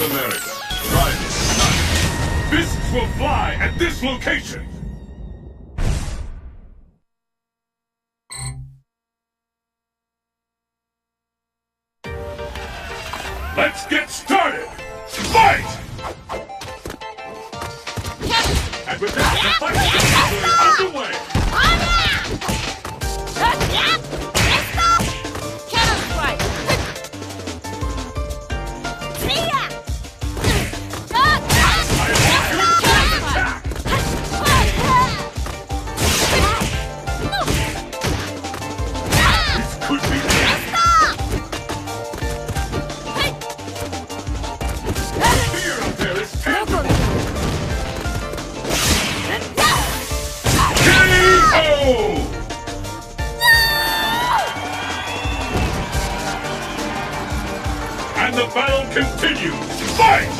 North America. Private. Fists will fly at this location. Let's get started! Fight! And with that, the fight is underway! the battle continues. Fight!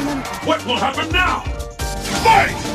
gentlemen, what will happen now? Fight!